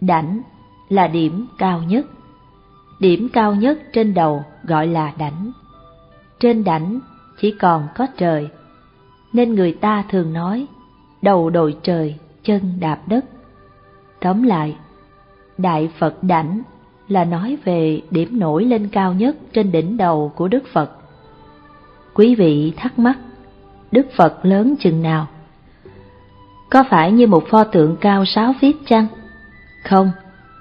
Đảnh là điểm cao nhất. Điểm cao nhất trên đầu gọi là đảnh. Trên đảnh chỉ còn có trời, nên người ta thường nói đầu đội trời, chân đạp đất. Tóm lại, Đại Phật đảnh là nói về điểm nổi lên cao nhất trên đỉnh đầu của Đức Phật. Quý vị thắc mắc, Đức Phật lớn chừng nào? Có phải như một pho tượng cao sáu feet chăng? Không,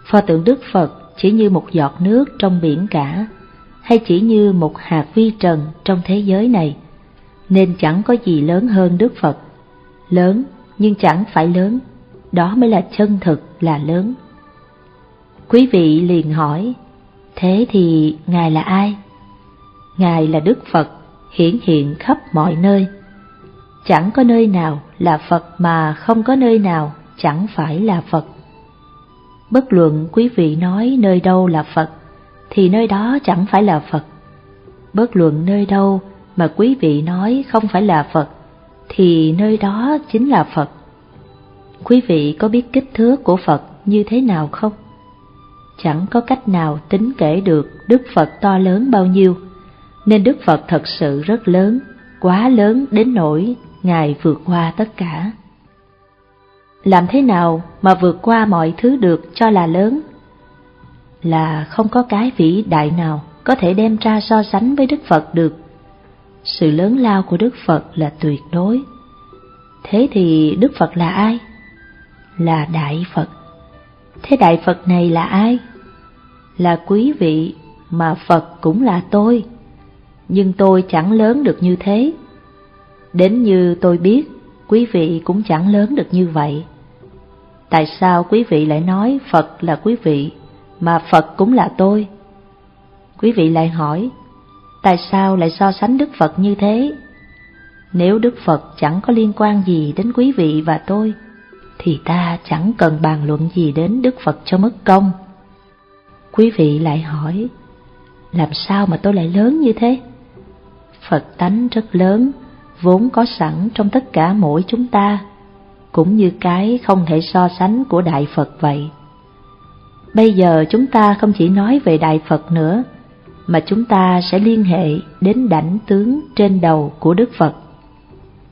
pho tượng Đức Phật chỉ như một giọt nước trong biển cả, hay chỉ như một hạt vi trần trong thế giới này, nên chẳng có gì lớn hơn Đức Phật. Lớn nhưng chẳng phải lớn, đó mới là chân thực là lớn. Quý vị liền hỏi, thế thì Ngài là ai? Ngài là Đức Phật, hiển hiện khắp mọi nơi. Chẳng có nơi nào là Phật mà không có nơi nào chẳng phải là Phật. Bất luận quý vị nói nơi đâu là Phật, thì nơi đó chẳng phải là Phật. Bất luận nơi đâu mà quý vị nói không phải là Phật, thì nơi đó chính là Phật. Quý vị có biết kích thước của Phật như thế nào không? Chẳng có cách nào tính kể được Đức Phật to lớn bao nhiêu, nên Đức Phật thật sự rất lớn, quá lớn đến nỗi Ngài vượt qua tất cả. Làm thế nào mà vượt qua mọi thứ được cho là lớn? Là không có cái vĩ đại nào có thể đem ra so sánh với Đức Phật được. Sự lớn lao của Đức Phật là tuyệt đối. Thế thì Đức Phật là ai? Là Đại Phật. Thế Đại Phật này là ai? Là quý vị mà Phật cũng là tôi. Nhưng tôi chẳng lớn được như thế. Đến như tôi biết, quý vị cũng chẳng lớn được như vậy. Tại sao quý vị lại nói Phật là quý vị, mà Phật cũng là tôi? Quý vị lại hỏi, tại sao lại so sánh Đức Phật như thế? Nếu Đức Phật chẳng có liên quan gì đến quý vị và tôi, thì ta chẳng cần bàn luận gì đến Đức Phật cho mất công. Quý vị lại hỏi, làm sao mà tôi lại lớn như thế? Phật tánh rất lớn, vốn có sẵn trong tất cả mỗi chúng ta, cũng như cái không thể so sánh của Đại Phật vậy. Bây giờ chúng ta không chỉ nói về Đại Phật nữa, mà chúng ta sẽ liên hệ đến đảnh tướng trên đầu của Đức Phật.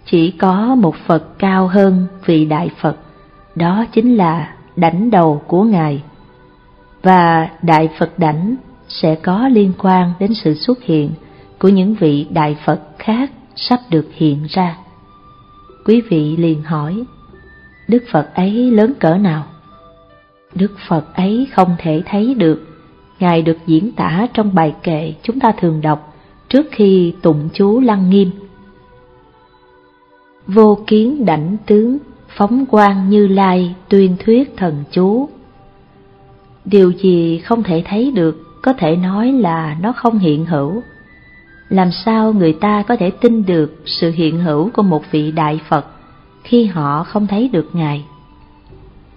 Chỉ có một Phật cao hơn vị Đại Phật, đó chính là đảnh đầu của Ngài. Và Đại Phật đảnh sẽ có liên quan đến sự xuất hiện của những vị Đại Phật khác sắp được hiện ra. Quý vị liền hỏi, Đức Phật ấy lớn cỡ nào? Đức Phật ấy không thể thấy được, Ngài được diễn tả trong bài kệ chúng ta thường đọc trước khi tụng chú Lăng Nghiêm. Vô kiến đảnh tướng, phóng quang như lai tuyên thuyết thần chú. Điều gì không thể thấy được có thể nói là nó không hiện hữu. Làm sao người ta có thể tin được sự hiện hữu của một vị đại Phật khi họ không thấy được Ngài?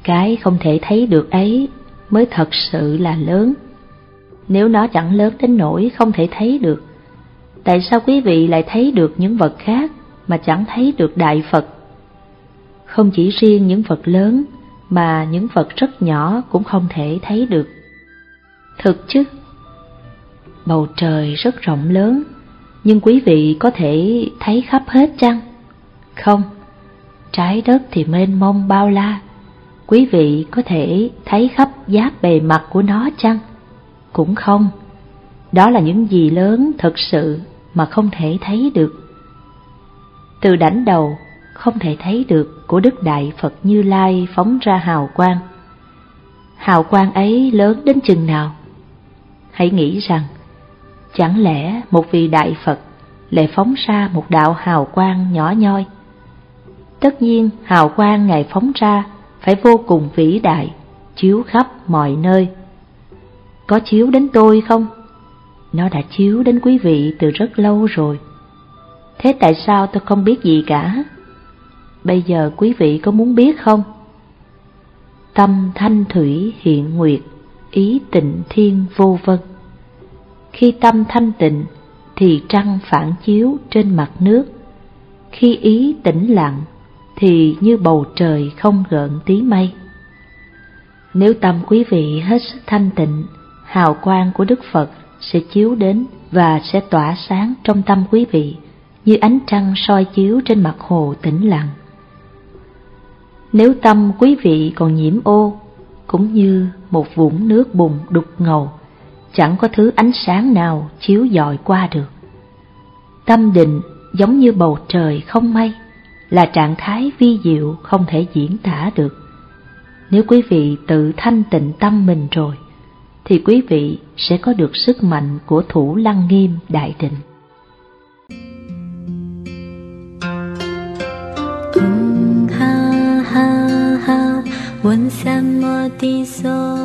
Cái không thể thấy được ấy mới thật sự là lớn. Nếu nó chẳng lớn đến nỗi không thể thấy được, tại sao quý vị lại thấy được những vật khác mà chẳng thấy được Đại Phật? Không chỉ riêng những vật lớn mà những vật rất nhỏ cũng không thể thấy được. Thực chứ, bầu trời rất rộng lớn, nhưng quý vị có thể thấy khắp hết chăng? Không, trái đất thì mênh mông bao la, quý vị có thể thấy khắp giáp bề mặt của nó chăng? Cũng không, đó là những gì lớn thật sự mà không thể thấy được. Từ đảnh đầu không thể thấy được của Đức Đại Phật Như Lai phóng ra hào quang. Hào quang ấy lớn đến chừng nào? Hãy nghĩ rằng, chẳng lẽ một vị Đại Phật lại phóng ra một đạo hào quang nhỏ nhoi? Tất nhiên hào quang Ngài phóng ra phải vô cùng vĩ đại, chiếu khắp mọi nơi. Có chiếu đến tôi không? Nó đã chiếu đến quý vị từ rất lâu rồi. Thế tại sao tôi không biết gì cả? Bây giờ quý vị có muốn biết không? Tâm thanh thủy hiện nguyệt, ý tịnh thiên vô vân. Khi tâm thanh tịnh thì trăng phản chiếu trên mặt nước. Khi ý tĩnh lặng thì như bầu trời không gợn tí mây. Nếu tâm quý vị hết sức thanh tịnh, hào quang của Đức Phật sẽ chiếu đến và sẽ tỏa sáng trong tâm quý vị như ánh trăng soi chiếu trên mặt hồ tĩnh lặng. Nếu tâm quý vị còn nhiễm ô, cũng như một vũng nước bùn đục ngầu, chẳng có thứ ánh sáng nào chiếu dọi qua được. Tâm định giống như bầu trời không mây, là trạng thái vi diệu không thể diễn tả được. Nếu quý vị tự thanh tịnh tâm mình rồi, thì quý vị sẽ có được sức mạnh của thủ lăng nghiêm đại định. ha ha ha, 问三摩地所。